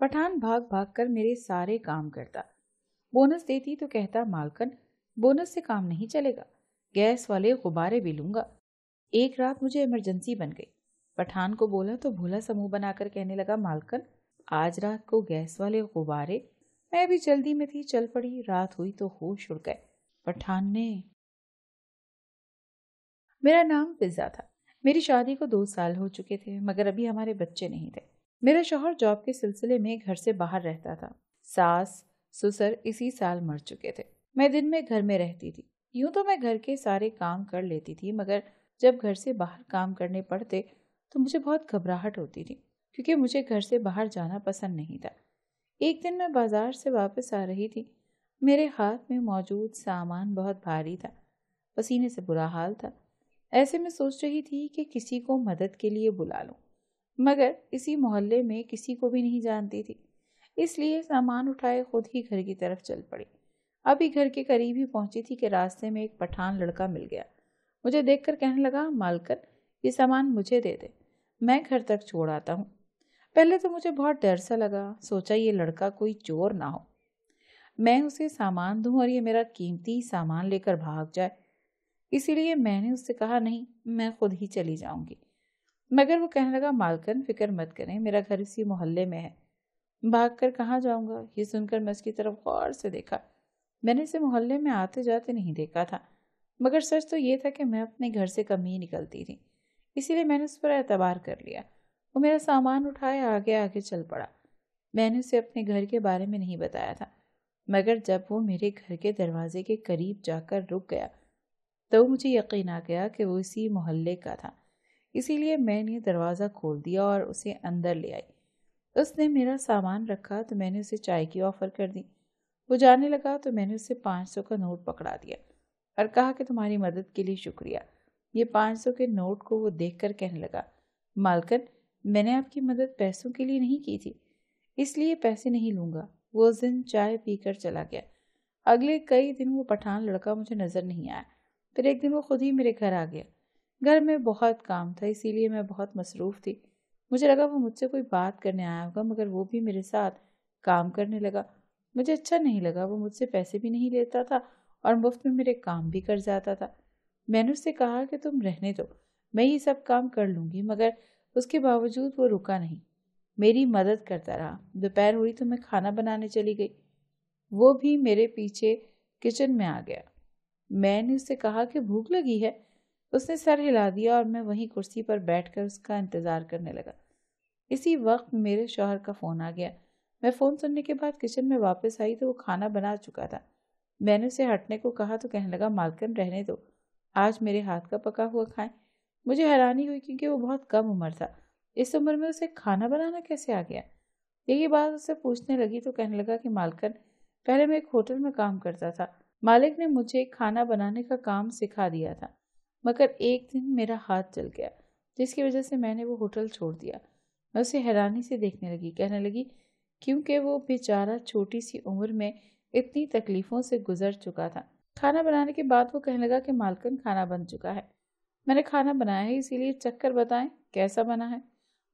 पठान भाग भाग कर मेरे सारे काम करता। बोनस देती तो कहता, मालकन, बोनस से काम नहीं चलेगा। गैस वाले गुब्बारे भी लूँगा। एक रात मुझे इमरजेंसी बन गई। पठान को बोला तो भोला समूह बनाकर कहने लगा, मालकन, आज रात को गैस वाले गुब्बारे, मैं भी जल्दी में थी, चल पड़ी, रात हुई तो होश उड़ गए। पठान ने मेरा नाम पिज्जा था। मेरी शादी को दो साल हो चुके थे, मगर अभी हमारे बच्चे नहीं थे। मेरा शोहर जॉब के सिलसिले में घर से बाहर रहता था। सास, ससुर इसी साल मर चुके थे। मैं दिन में घर में रहती थी। यूँ तो मैं घर के सारे काम कर लेती थी, मगर जब घर से बाहर काम करने पड़ते तो मुझे बहुत घबराहट होती थी, क्योंकि मुझे घर से बाहर जाना पसंद नहीं था। एक दिन मैं बाज़ार से वापस आ रही थी। मेरे हाथ में मौजूद सामान बहुत भारी था। पसीने से बुरा हाल था। ऐसे में सोच रही थी कि किसी को मदद के लिए बुला लूँ। मगर इसी मोहल्ले में किसी को भी नहीं जानती थी। इसलिए सामान उठाए खुद ही घर की तरफ़ चल पड़ी। अभी घर के करीब ही पहुँची थी कि रास्ते में एक पठान लड़का मिल गया। मुझे देखकर कहने लगा मालकर ये सामान मुझे दे दे, मैं घर तक छोड़ आता हूँ। पहले तो मुझे बहुत डर सा लगा, सोचा ये लड़का कोई चोर ना हो। मैं उसे सामान दूँ और ये मेरा कीमती सामान लेकर भाग जाए। इसीलिए मैंने उससे कहा, नहीं, मैं खुद ही चली जाऊँगी। मगर वो कहने लगा, मालकन, फ़िक्र मत करें, मेरा घर इसी मोहल्ले में है। भाग कर कहाँ जाऊँगा? ये सुनकर मैं उसकी तरफ़ गौर से देखा। मैंने इसे मोहल्ले में आते जाते नहीं देखा था, मगर सच तो ये था कि मैं अपने घर से कम ही निकलती थी। इसीलिए मैंने उस पर एतबार कर लिया। वो मेरा सामान उठाए आगे आगे चल पड़ा। मैंने उसे अपने घर के बारे में नहीं बताया था, मगर जब वो मेरे घर के दरवाजे के करीब जाकर रुक गया तो मुझे यकीन आ गया कि वो इसी मोहल्ले का था। इसीलिए मैंने दरवाज़ा खोल दिया और उसे अंदर ले आई। उसने मेरा सामान रखा तो मैंने उसे चाय की ऑफ़र कर दी। वो जाने लगा तो मैंने उससे पाँच सौ का नोट पकड़ा दिया और कहा कि तुम्हारी मदद के लिए शुक्रिया। ये पाँच सौ के नोट को वो देख कर कहने लगा, मालकन, मैंने आपकी मदद पैसों के लिए नहीं की थी, इसलिए पैसे नहीं लूँगा। वो उस दिन चाय पीकर चला गया। अगले कई दिन वो पठान लड़का मुझे नज़र नहीं आया। फिर एक दिन वो खुद ही मेरे घर आ गया। घर में बहुत काम था, इसीलिए मैं बहुत मसरूफ़ थी। मुझे लगा वो मुझसे कोई बात करने आया होगा, मगर वो भी मेरे साथ काम करने लगा। मुझे अच्छा नहीं लगा, वो मुझसे पैसे भी नहीं लेता था और मुफ़्त में मेरे काम भी कर जाता था। मैंने उससे कहा कि तुम रहने दो, मैं ये सब काम कर लूँगी, मगर उसके बावजूद वो रुका नहीं। मेरी मदद करता रहा। दोपहर हुई तो मैं खाना बनाने चली गई। वो भी मेरे पीछे किचन में आ गया। मैंने उससे कहा कि भूख लगी है उसने सर हिला दिया और मैं वहीं कुर्सी पर बैठकर उसका इंतज़ार करने लगा। इसी वक्त मेरे शोहर का फ़ोन आ गया। मैं फ़ोन सुनने के बाद किचन में वापस आई तो वो खाना बना चुका था। मैंने उसे हटने को कहा तो कहने लगा, मालकन, रहने दो। आज मेरे हाथ का पका हुआ खाएँ। मुझे हैरानी हुई क्योंकि वो बहुत कम उम्र था। इस उम्र में उसे खाना बनाना कैसे आ गया? यही बात उससे पूछने लगी तो कहने लगा कि, मालकन, पहले मैं एक होटल में काम करता था। मालिक ने मुझे खाना बनाने का काम सिखा दिया था। मगर एक दिन मेरा हाथ जल गया, जिसकी वजह से मैंने वो होटल छोड़ दिया। मैं उसे हैरानी से देखने लगी, कहने लगी, क्योंकि वो बेचारा छोटी सी उम्र में इतनी तकलीफ़ों से गुजर चुका था। खाना बनाने के बाद वो कहने लगा कि मालकन खाना बन चुका है। मैंने खाना बनाया है, इसीलिए चक्कर बताएँ, कैसा बना है?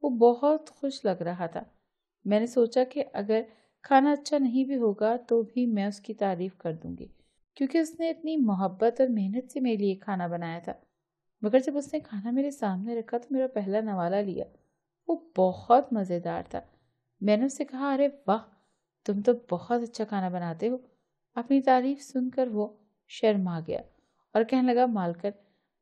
वो बहुत खुश लग रहा था। मैंने सोचा कि अगर खाना अच्छा नहीं भी होगा तो भी मैं उसकी तारीफ़ कर दूँगी। क्योंकि उसने इतनी मोहब्बत और मेहनत से मेरे लिए खाना बनाया था। मगर जब उसने खाना मेरे सामने रखा तो मेरा पहला नवाला लिया। वो बहुत मज़ेदार था। मैंने उससे कहा, अरे वाह, तुम तो बहुत अच्छा खाना बनाते हो। अपनी तारीफ़ सुनकर वो शर्मा गया और कहने लगा मालकर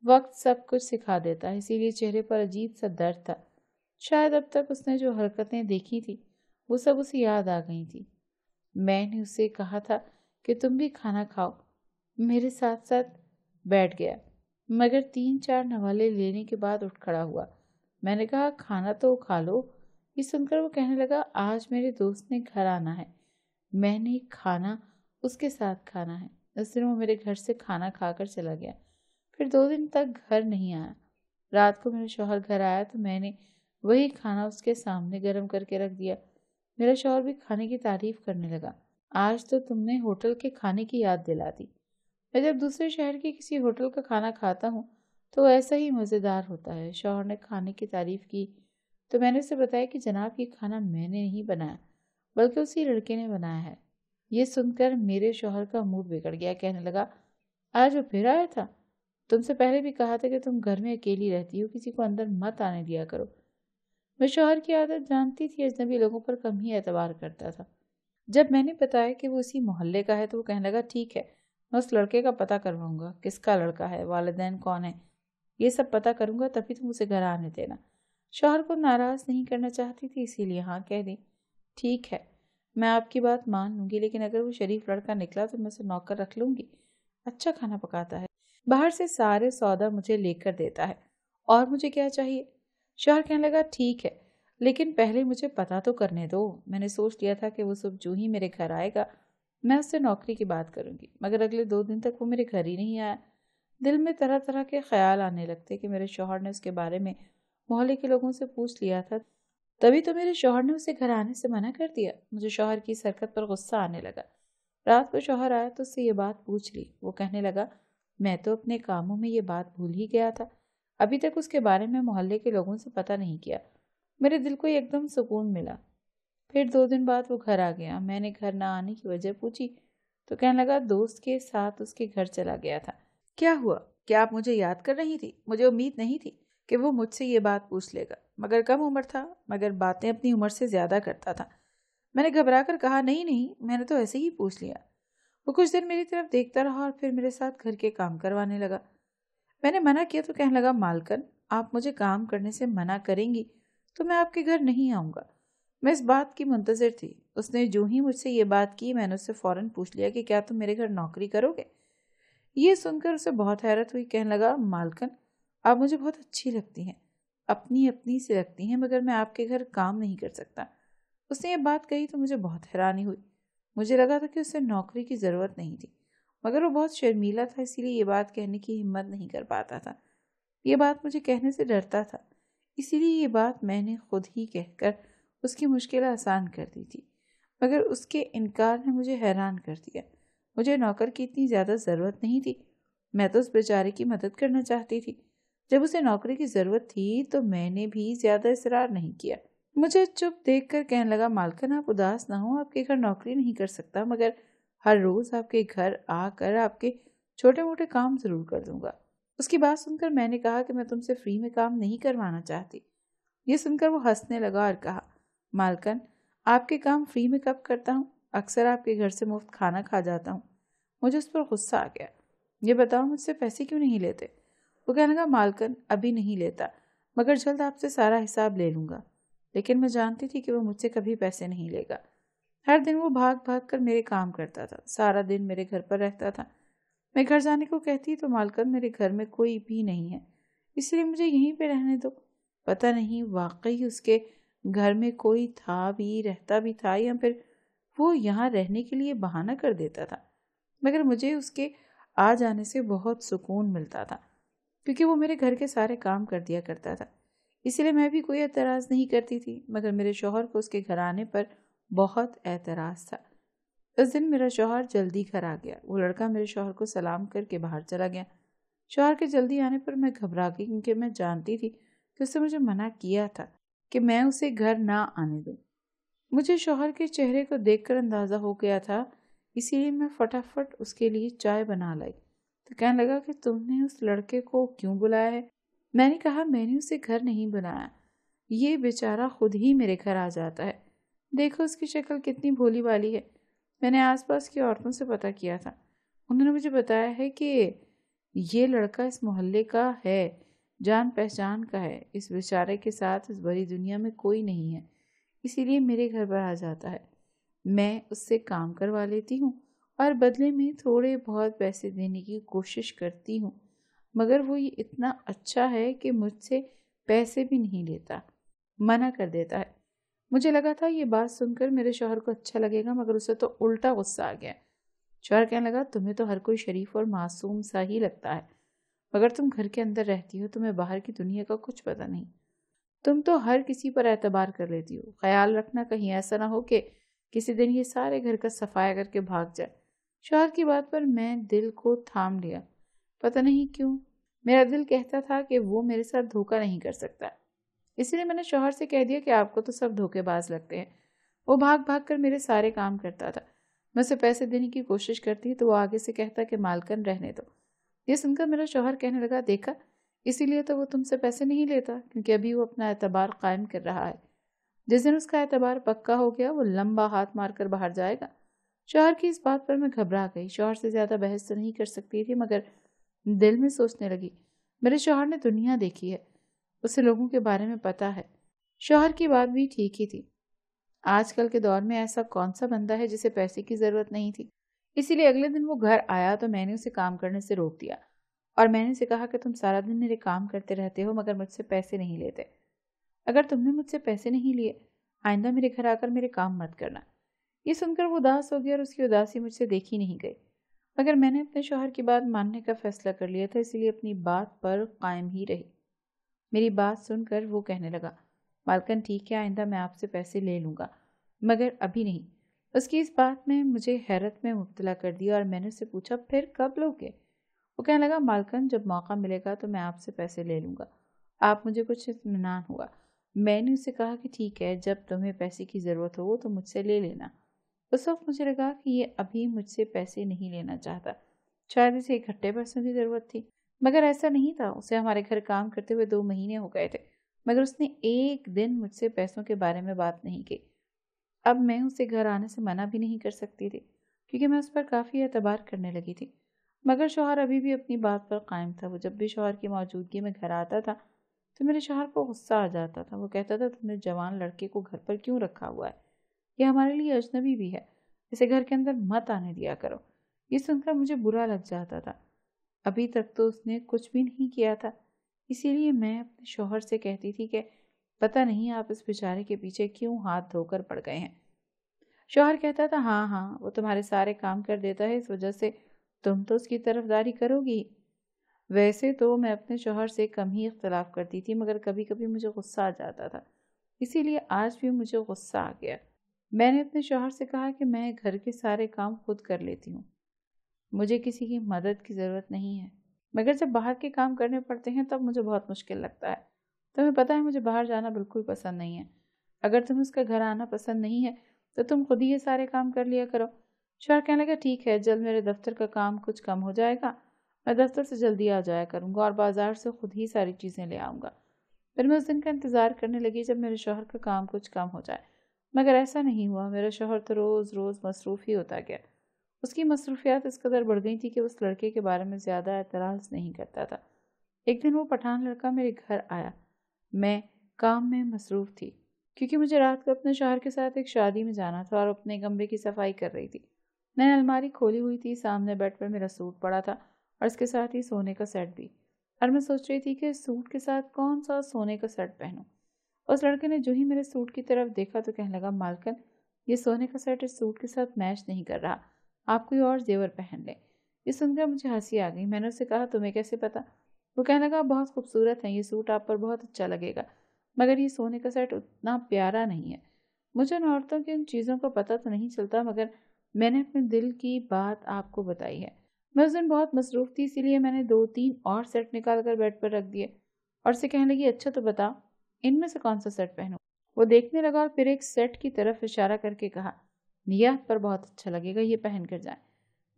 वक्त सब कुछ सिखा देता है, इसीलिए चेहरे पर अजीब सा दर्द था। शायद अब तक उसने जो हरकतें देखी थी, वो सब उसे याद आ गई थी। मैंने उसे कहा था कि, तुम भी खाना खाओ मेरे साथ साथ बैठ गया, मगर तीन चार नवाले लेने के बाद उठ खड़ा हुआ। मैंने कहा, खाना तो खा लो। ये सुनकर वो कहने लगा, आज मेरे दोस्त ने घर आना है। मैंने खाना, उसके साथ खाना है। उस दिन वो मेरे घर से खाना खाकर चला गया। फिर दो दिन तक घर नहीं आया। रात को मेरा शोहर घर आया तो मैंने वही खाना उसके सामने गर्म करके रख दिया। मेरा शोहर भी खाने की तारीफ़ करने लगा। आज तो तुमने होटल के खाने की याद दिला दी। मैं जब दूसरे शहर के किसी होटल का खाना खाता हूँ तो ऐसा ही मज़ेदार होता है। शौहर ने खाने की तारीफ़ की तो मैंने उसे बताया कि जनाब, ये खाना मैंने नहीं बनाया, बल्कि उसी लड़के ने बनाया है। ये सुनकर मेरे शोहर का मूड बिगड़ गया। कहने लगा, आज वो फिर आया था? तुमसे पहले भी कहा था कि तुम घर में अकेली रहती हो, किसी को अंदर मत आने दिया करो। मैं शोहर की आदत जानती थी, अजनबी लोगों पर कम ही एतबार करता था। जब मैंने बताया कि वो उसी मोहल्ले का है तो वो कहने लगा, ठीक है मैं उस लड़के का पता करवाऊँगा, किसका लड़का है, वालदेन कौन है। ये सब पता करूँगा, तभी तुम उसे घर आने देना। शोहर को नाराज़ नहीं करना चाहती थी, इसीलिए हाँ कह दी, ठीक है, मैं आपकी बात मान लूँगी, लेकिन अगर वो शरीफ लड़का निकला तो मैं उसे नौकर रख लूँगी। अच्छा खाना पकाता है। बाहर से सारे सौदा मुझे लेकर देता है। और मुझे क्या चाहिए? शोहर कहने लगा, ठीक है, लेकिन पहले मुझे पता तो करने दो। मैंने सोच लिया था कि वो सब जो ही मेरे घर आएगा मैं उससे नौकरी की बात करूँगी, मगर अगले दो दिन तक वो मेरे घर ही नहीं आया। दिल में तरह तरह के ख्याल आने लगते कि मेरे शोहर ने उसके बारे में मोहल्ले के लोगों से पूछ लिया था। तभी तो मेरे शोहर ने उसे घर आने से मना कर दिया। मुझे शोहर की सरकत पर गुस्सा आने लगा। रात को शोहर आया तो उससे ये बात पूछ ली। वो कहने लगा, मैं तो अपने कामों में ये बात भूल ही गया था। अभी तक उसके बारे में मोहल्ले के लोगों से पता नहीं किया। मेरे दिल को एकदम सुकून मिला। फिर दो दिन बाद वो घर आ गया। मैंने घर ना आने की वजह पूछी तो कहने लगा, दोस्त के साथ उसके घर चला गया था। क्या हुआ? क्या आप मुझे याद कर रही थी? मुझे उम्मीद नहीं थी कि वो मुझसे ये बात पूछ लेगा। मगर कम उम्र था, मगर बातें अपनी उम्र से ज़्यादा करता था। मैंने घबरा कर कहा, नहीं नहीं, मैंने तो ऐसे ही पूछ लिया। वो कुछ देर मेरी तरफ़ देखता रहा और फिर मेरे साथ घर के काम करवाने लगा। मैंने मना किया तो कहने लगा, मालकन, आप मुझे काम करने से मना करेंगी तो मैं आपके घर नहीं आऊँगा। मैं इस बात की मुंतजर थी। उसने जो ही मुझसे ये बात की, मैंने उससे फ़ौरन पूछ लिया कि क्या तुम मेरे घर नौकरी करोगे? ये सुनकर उसे बहुत हैरत हुई, कहने लगा, मालकन, आप मुझे बहुत अच्छी लगती हैं। अपनी अपनी से लगती हैं, मगर मैं आपके घर काम नहीं कर सकता। उसने ये बात कही तो मुझे बहुत हैरानी हुई। मुझे लगा था कि उसे नौकरी की ज़रूरत नहीं थी, मगर वो बहुत शर्मीला था, इसीलिए ये बात कहने की हिम्मत नहीं कर पाता था। ये बात मुझे कहने से डरता था, इसीलिए ये बात मैंने खुद ही कहकर उसकी मुश्किल आसान कर दी थी। मगर उसके इनकार ने मुझे हैरान कर दिया। मुझे नौकर की इतनी ज़्यादा ज़रूरत नहीं थी। मैं तो उस बेचारे की मदद करना चाहती थी। जब उसे नौकरी की ज़रूरत थी तो मैंने भी ज़्यादा इसरार नहीं किया। मुझे चुप देख कर कहने लगा, मालकन, आप उदास ना हो, आपके घर नौकरी नहीं कर सकता, मगर हर रोज़ आपके घर आकर आपके छोटे मोटे काम ज़रूर कर दूँगा। उसकी बात सुनकर मैंने कहा कि मैं तुमसे फ्री में काम नहीं करवाना चाहती। ये सुनकर वो हंसने लगा और कहा मालकन, आपके काम फ्री में कब करता हूँ? अक्सर आपके घर से मुफ़्त खाना खा जाता हूँ। मुझे उस पर गुस्सा आ गया। ये बताओ, मुझसे पैसे क्यों नहीं लेते? वो कहने लगा, मालकन, अभी नहीं लेता, मगर जल्द आपसे सारा हिसाब ले लूँगा। लेकिन मैं जानती थी कि वो मुझसे कभी पैसे नहीं लेगा। हर दिन वो भाग भाग कर मेरे काम करता था। सारा दिन मेरे घर पर रहता था। मैं घर जाने को कहती तो मालकन, मेरे घर में कोई भी नहीं है। इसलिए मुझे यहीं पे रहने दो। पता नहीं, वाकई उसके घर में कोई था भी, रहता भी था या फिर वो यहाँ रहने के लिए बहाना कर देता था। मगर मुझे उसके आ जाने से बहुत सुकून मिलता था, क्योंकि वो मेरे घर के सारे काम कर दिया करता था। इसलिए मैं भी कोई एतराज़ नहीं करती थी, मगर मेरे शोहर को उसके घर आने पर बहुत एतराज़ था। उस दिन मेरा शोहर जल्दी घर आ गया। वो लड़का मेरे शोहर को सलाम करके बाहर चला गया। शोहर के जल्दी आने पर मैं घबरा गई, क्योंकि मैं जानती थी कि उसने मुझे मना किया था। कि मैं उसे घर ना आने दूँ। मुझे शोहर के चेहरे को देखकर अंदाज़ा हो गया था, इसीलिए मैं फटाफट उसके लिए चाय बना लाई। तो कहने लगा कि तुमने उस लड़के को क्यों बुलाया है? मैंने कहा, मैंने उसे घर नहीं बुलाया। ये बेचारा खुद ही मेरे घर आ जाता है। देखो उसकी शक्ल कितनी भोली वाली है। मैंने आसपास की औरतों से पता किया था। उन्होंने मुझे बताया है कि ये लड़का इस मोहल्ले का है। जान पहचान का है। इस बेचारे के साथ इस बड़ी दुनिया में कोई नहीं है। इसीलिए मेरे घर पर आ जाता है। मैं उससे काम करवा लेती हूँ और बदले में थोड़े बहुत पैसे देने की कोशिश करती हूँ। मगर वो ये इतना अच्छा है कि मुझसे पैसे भी नहीं लेता, मना कर देता है। मुझे लगा था ये बात सुनकर मेरे शोहर को अच्छा लगेगा, मगर उसे तो उल्टा गुस्सा आ गया। शोहर कहने लगा, तुम्हें तो हर कोई शरीफ और मासूम सा ही लगता है। मगर तुम घर के अंदर रहती हो, तुम्हें बाहर की दुनिया का कुछ पता नहीं। तुम तो हर किसी पर एतबार कर लेती हो। ख्याल रखना कहीं ऐसा ना हो कि किसी दिन ये सारे घर का सफाया करके भाग जाए। शोहर की बात पर मैं दिल को थाम लिया। पता नहीं क्यों, मेरा दिल कहता था कि वो मेरे साथ धोखा नहीं कर सकता। इसलिए मैंने शोहर से कह दिया कि आपको तो सब धोखेबाज लगते हैं। वो भाग भाग कर मेरे सारे काम करता था। मैं उसे पैसे देने की कोशिश करती तो वो आगे से कहता कि मालकन रहने दो। ये सुनकर मेरा शोहर कहने लगा, देखा, इसीलिए तो वो तुमसे पैसे नहीं लेता, क्योंकि अभी वो अपना एतबार कायम कर रहा है। जिस दिन उसका एतबार पक्का हो गया, वो लंबा हाथ मारकर बाहर जाएगा। शोहर की इस बात पर मैं घबरा गई। शोहर से ज़्यादा बहस तो नहीं कर सकती थी, मगर दिल में सोचने लगी, मेरे शोहर ने दुनिया देखी है, उसे लोगों के बारे में पता है। शोहर की बात भी ठीक ही थी। आजकल के दौर में ऐसा कौन सा बंदा है जिसे पैसे की ज़रूरत नहीं थी? इसीलिए अगले दिन वो घर आया तो मैंने उसे काम करने से रोक दिया और मैंने उसे कहा कि तुम सारा दिन मेरे काम करते रहते हो, मगर मुझसे पैसे नहीं लेते। अगर तुमने मुझसे पैसे नहीं लिए, आइंदा मेरे घर आकर मेरे काम मत करना। ये सुनकर वो उदास हो गया और उसकी उदासी मुझसे देखी नहीं गई। मगर मैंने अपने शोहर की बात मानने का फैसला कर लिया था, इसलिए अपनी बात पर कायम ही रही। मेरी बात सुनकर वो कहने लगा, मालकन ठीक है, आइंदा मैं आपसे पैसे ले लूँगा, मगर अभी नहीं। उसकी इस बात में मुझे हैरत में मुबतला कर दिया और मैंने उससे पूछा, फिर कब लोगे? वो कहने लगा, मालकन, जब मौका मिलेगा तो मैं आपसे पैसे ले लूँगा। आप मुझे कुछ इतमान हुआ। मैंने उससे कहा कि ठीक है, जब तुम्हें पैसे की ज़रूरत हो तो मुझसे ले लेना। उस वक्त मुझे लगा कि ये अभी मुझसे पैसे नहीं लेना चाहता। शायद इसे इकट्ठे पैसों की ज़रूरत थी। मगर ऐसा नहीं था। उसे हमारे घर काम करते हुए दो महीने हो गए थे। मगर उसने एक दिन मुझसे पैसों के बारे में बात नहीं की। अब मैं उसे घर आने से मना भी नहीं कर सकती थी, क्योंकि मैं उस पर काफ़ी एतबार करने लगी थी। मगर शोहर अभी भी अपनी बात पर कायम था। वो जब भी शोहर की मौजूदगी में घर आता था तो मेरे शोहर को गुस्सा आ जाता था। वो कहता था, तुमने जवान लड़के को घर पर क्यों रखा हुआ है? ये हमारे लिए अजनबी भी है। इसे घर के अंदर मत आने दिया करो। ये सुनकर मुझे बुरा लग जाता था। अभी तक तो उसने कुछ भी नहीं किया था। इसीलिए मैं अपने शोहर से कहती थी कि पता नहीं आप इस बेचारे के पीछे क्यों हाथ धोकर पड़ गए हैं। शोहर कहता था हाँ हाँ वो तुम्हारे सारे काम कर देता है, इस वजह से तुम तो उसकी तरफदारी करोगी। वैसे तो मैं अपने शोहर से कम ही इख्तलाफ करती थी, मगर कभी कभी मुझे गुस्सा आ जाता था। इसीलिए आज भी मुझे गुस्सा आ गया। मैंने अपने शोहर से कहा कि मैं घर के सारे काम खुद कर लेती हूँ। मुझे किसी की मदद की ज़रूरत नहीं है। मगर जब बाहर के काम करने पड़ते हैं, तब मुझे बहुत मुश्किल लगता है। तुम्हें पता है मुझे बाहर जाना बिल्कुल पसंद नहीं है। अगर तुम्हें उसका घर आना पसंद नहीं है तो तुम खुद ही ये सारे काम कर लिया करो। शोहर कहने लगा, ठीक है, जल्द मेरे दफ्तर का काम कुछ कम हो जाएगा। मैं दफ्तर से जल्दी आ जाया करूँगा और बाज़ार से खुद ही सारी चीज़ें ले आऊँगा। फिर मैं उस दिन का इंतज़ार करने लगी जब मेरे शोहर का काम कुछ कम हो जाए। मगर ऐसा नहीं हुआ। मेरा शोहर तो रोज़ रोज़ मसरूफ़ ही होता गया। उसकी मसरूफियात इस कदर बढ़ गई थी कि उस लड़के के बारे में ज़्यादा एतराज़ नहीं करता था। एक दिन वो पठान लड़का मेरे घर आया। मैं काम में मसरूफ़ थी, क्योंकि मुझे रात को अपने शोहर के साथ एक शादी में जाना था और अपने कमरे की सफ़ाई कर रही थी। मैंने अलमारी खोली हुई थी, सामने बेड पर मेरा सूट पड़ा था और इसके साथ ही सोने का सेट भी। और मैं सोच रही थी कि सूट के साथ कौन सा सोने का सेट पहनूं। उस लड़के ने जो ही मेरे सूट की तरफ़ देखा तो कहने लगा, मालकन, ये सोने का सेट इस सूट के साथ मैच नहीं कर रहा। आप कोई और जेवर पहन लें। ये सुनकर मुझे हँसी आ गई। मैंने उससे कहा, तुम्हें कैसे पता? वो कहने लगा, बहुत खूबसूरत है, ये सूट आप पर बहुत अच्छा लगेगा, मगर ये सोने का सेट उतना प्यारा नहीं है। मुझे उन औरतों की उन चीज़ों का पता तो नहीं चलता, मगर मैंने अपने दिल की बात आपको बताई है। मैं उस दिन बहुत मसरूफ़ थी, इसीलिए मैंने दो तीन और सेट निकाल कर बेड पर रख दिए। और से कहने लगी अच्छा तो बता इनमें से कौन सा सेट पहनूं? वो देखने लगा और फिर एक सेट की तरफ़ इशारा करके कहा, निया, पर बहुत अच्छा लगेगा, ये पहन कर जाए।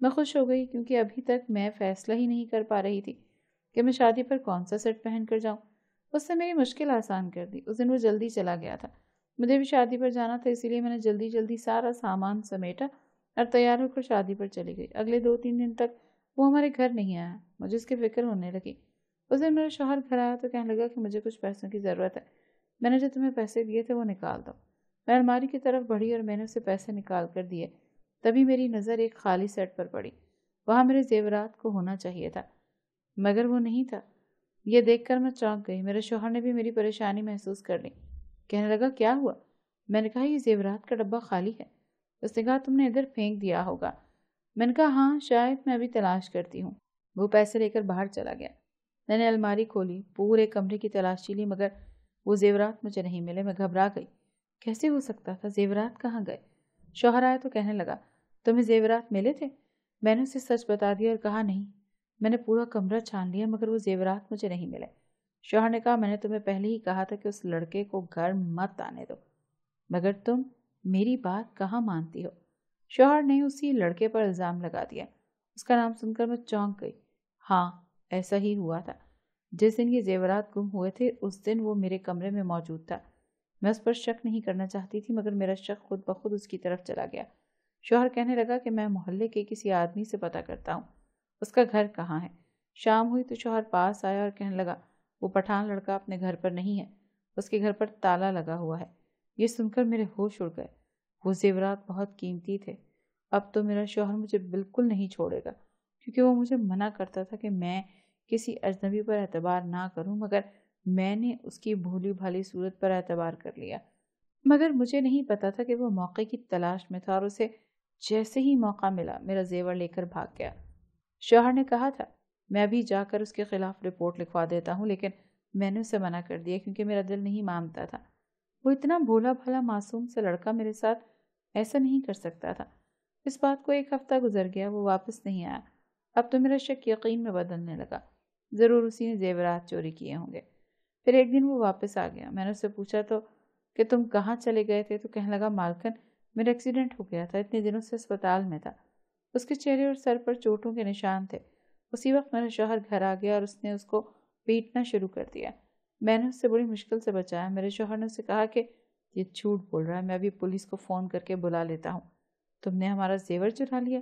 मैं खुश हो गई, क्योंकि अभी तक मैं फ़ैसला ही नहीं कर पा रही थी। कि मैं शादी पर कौन सा सेट पहन कर जाऊँ? उसने मेरी मुश्किल आसान कर दी। उस दिन वो जल्दी चला गया था। मुझे भी शादी पर जाना था, इसीलिए मैंने जल्दी जल्दी सारा सामान समेटा और तैयार होकर शादी पर चली गई। अगले दो तीन दिन तक वो हमारे घर नहीं आया। मुझे उसकी फ़िक्र होने लगी। उस दिन मेरा शोहर घर आया तो कहने लगा कि मुझे कुछ पैसों की ज़रूरत है। मैंने जो तुम्हें पैसे दिए थे वो निकाल दो। मैं अलमारी की तरफ़ बढ़ी और मैंने उसे पैसे निकाल कर दिए। तभी मेरी नज़र एक खाली सेट पर पड़ी। वहाँ मेरे जेवरात को होना चाहिए था। मगर वो नहीं था। ये देखकर मैं चौंक गई। मेरे शोहर ने भी मेरी परेशानी महसूस कर ली। कहने लगा, क्या हुआ? मैंने कहा, ये जेवरात का डब्बा खाली है। उसने कहा, तुमने इधर फेंक दिया होगा। मैंने कहा हाँ शायद मैं अभी तलाश करती हूँ। वो पैसे लेकर बाहर चला गया। मैंने अलमारी खोली, पूरे कमरे की तलाशी ली, मगर वो जेवरात मुझे नहीं मिले। मैं घबरा गई। कैसे हो सकता था? जेवरात कहाँ गए? शोहर आया तो कहने लगा, तुम्हें जेवरात मिले थे? मैंने उसे सच बता दिया और कहा, नहीं मैंने पूरा कमरा छान लिया, मगर वो जेवरात मुझे नहीं मिले। शोहर ने कहा, मैंने तुम्हें पहले ही कहा था कि उस लड़के को घर मत आने दो। मगर तुम मेरी बात कहाँ मानती हो? शोहर ने उसी लड़के पर इल्ज़ाम लगा दिया। उसका नाम सुनकर मैं चौंक गई। हाँ ऐसा ही हुआ था। जिस दिन ये जेवरात गुम हुए थे, उस दिन वो मेरे कमरे में मौजूद था। मैं उस पर शक नहीं करना चाहती थी, मगर मेरा शक खुद ब खुद उसकी तरफ़ चला गया। शोहर कहने लगा कि मैं मोहल्ले के किसी आदमी से पता करता हूँ। उसका घर कहाँ है? शाम हुई तो शोहर पास आया और कहने लगा, वो पठान लड़का अपने घर पर नहीं है। उसके घर पर ताला लगा हुआ है। ये सुनकर मेरे होश उड़ गए। वो जेवरात बहुत कीमती थे। अब तो मेरा शोहर मुझे बिल्कुल नहीं छोड़ेगा, क्योंकि वो मुझे मना करता था कि मैं किसी अजनबी पर एतबार ना करूँ, मगर मैंने उसकी भोली भाली सूरत पर एतबार कर लिया। मगर मुझे नहीं पता था कि वो मौके की तलाश में था और उसे जैसे ही मौका मिला, मेरा जेवर लेकर भाग गया। शोहर ने कहा था, मैं अभी जाकर उसके खिलाफ रिपोर्ट लिखवा देता हूँ, लेकिन मैंने उसे मना कर दिया क्योंकि मेरा दिल नहीं मानता था। वो इतना भोला भाला मासूम सा लड़का मेरे साथ ऐसा नहीं कर सकता था। इस बात को एक हफ़्ता गुजर गया, वो वापस नहीं आया। अब तो मेरा शक यकीन में बदलने लगा। ज़रूर उसी ने जेवरात चोरी किए होंगे। फिर एक दिन वो वापस आ गया। मैंने उससे पूछा तो कि तुम कहाँ चले गए थे? तो कहने लगा, मालकन, मेरा एक्सीडेंट हो गया था। इतने दिनों से अस्पताल में था। उसके चेहरे और सर पर चोटों के निशान थे। उसी वक्त मेरा शोहर घर आ गया और उसने उसको पीटना शुरू कर दिया। मैंने उससे बड़ी मुश्किल से बचाया। मेरे शोहर ने उससे कहा कि, ये झूठ बोल रहा है। मैं अभी पुलिस को फ़ोन करके बुला लेता हूँ। तुमने हमारा जेवर चुरा लिया?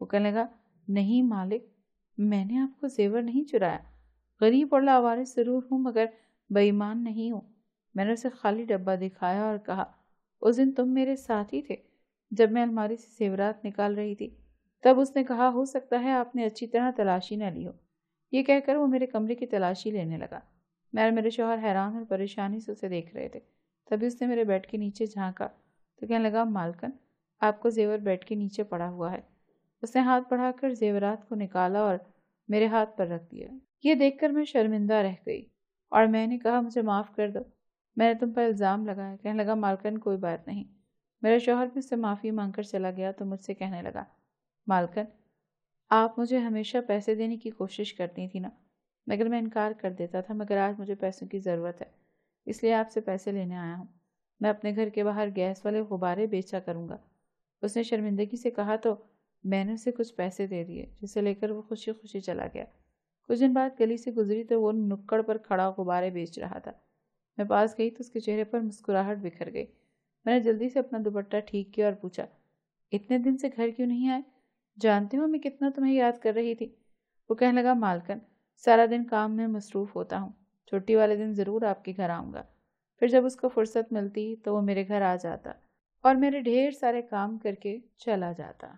वो कहने लगा, नहीं मालिक, मैंने आपको जेवर नहीं चुराया। गरीब और लावारे ज़रूर हूँ, मगर बेईमान नहीं हूँ। मैंने उसे खाली डब्बा दिखाया और कहा, उस दिन तुम मेरे साथ ही थे। जब मैं अलमारी से जेवरात निकाल रही थी तब उसने कहा, हो सकता है आपने अच्छी तरह तलाशी न ली हो। ये कहकर वो मेरे कमरे की तलाशी लेने लगा। मैं और मेरे शोहर हैरान और परेशानी से उसे देख रहे थे। तभी उसने मेरे बेड के नीचे झांका। तो कहने लगा, मालकन, आपको जेवर बेड के नीचे पड़ा हुआ है। उसने हाथ बढ़ाकर जेवरात को निकाला और मेरे हाथ पर रख दिया। ये देखकर मैं शर्मिंदा रह गई और मैंने कहा, मुझे माफ़ कर दो। मैंने तुम पर इल्ज़ाम लगाया। कहने लगा, मालकन, कोई बात नहीं। मेरा शोहर भी उससे माफ़ी मांगकर चला गया तो मुझसे कहने लगा मालकन, आप मुझे हमेशा पैसे देने की कोशिश करती थी ना, मगर मैं इनकार कर देता था, मगर आज मुझे पैसों की ज़रूरत है, इसलिए आपसे पैसे लेने आया हूँ। मैं अपने घर के बाहर गैस वाले गुब्बारे बेचा करूँगा। उसने शर्मिंदगी से कहा तो मैंने उसे कुछ पैसे दे दिए, जिसे लेकर वो खुशी खुशी चला गया। कुछ दिन बाद गली से गुजरी तो वो नुक्कड़ पर खड़ा गुब्बारे बेच रहा था। मैं पास गई तो उसके चेहरे पर मुस्कुराहट बिखर गई। मैंने जल्दी से अपना दुपट्टा ठीक किया और पूछा, इतने दिन से घर क्यों नहीं आए? जानते हो मैं कितना तुम्हें याद कर रही थी। वो कहने लगा, मालकन, सारा दिन काम में मसरूफ़ होता हूँ। छुट्टी वाले दिन ज़रूर आपके घर आऊँगा। फिर जब उसको फुर्सत मिलती तो वो मेरे घर आ जाता और मेरे ढेर सारे काम करके चला जाता।